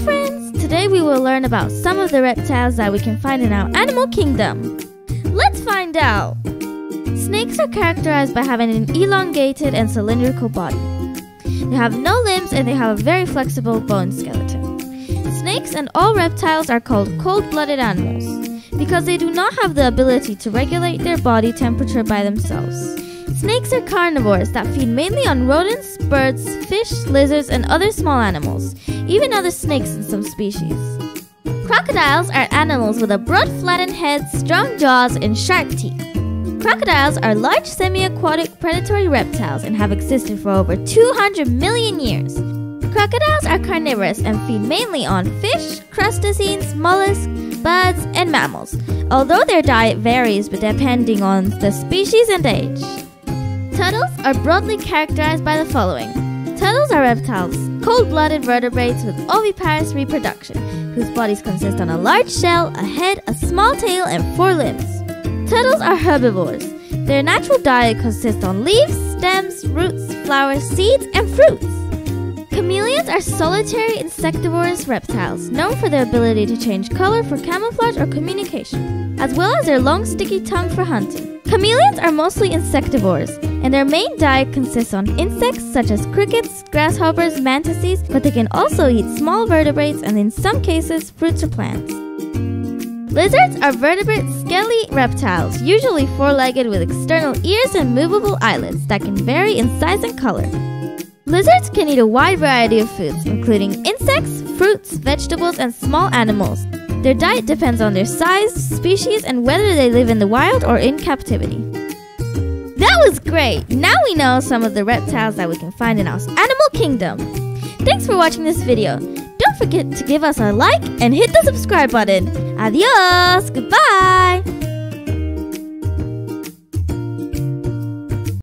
friends! Today we will learn about some of the reptiles that we can find in our animal kingdom. Let's find out! Snakes are characterized by having an elongated and cylindrical body. They have no limbs and they have a very flexible bone skeleton. Snakes and all reptiles are called cold-blooded animals because they do not have the ability to regulate their body temperature by themselves. Snakes are carnivores that feed mainly on rodents, birds, fish, lizards, and other small animals, even other snakes in some species. Crocodiles are animals with a broad flattened head, strong jaws, and sharp teeth. Crocodiles are large semi-aquatic predatory reptiles and have existed for over 200 million years. Crocodiles are carnivorous and feed mainly on fish, crustaceans, mollusks, buds, and mammals, although their diet varies depending on the species and age. Turtles are broadly characterized by the following. Turtles are reptiles, cold-blooded vertebrates with oviparous reproduction, whose bodies consist on a large shell, a head, a small tail, and four limbs. Turtles are herbivores. Their natural diet consists on leaves, stems, roots, flowers, seeds, and fruits. Chameleons are solitary insectivorous reptiles known for their ability to change color for camouflage or communication, as well as their long sticky tongue for hunting. Chameleons are mostly insectivores, and their main diet consists on insects such as crickets, grasshoppers, mantises, but they can also eat small vertebrates and in some cases fruits or plants. Lizards are vertebrate scaly reptiles, usually four-legged with external ears and movable eyelids that can vary in size and color. Lizards can eat a wide variety of foods, including insects, fruits, vegetables, and small animals. Their diet depends on their size, species, and whether they live in the wild or in captivity. That was great! Now we know some of the reptiles that we can find in our animal kingdom. Thanks for watching this video. Don't forget to give us a like and hit the subscribe button. Adios! Goodbye!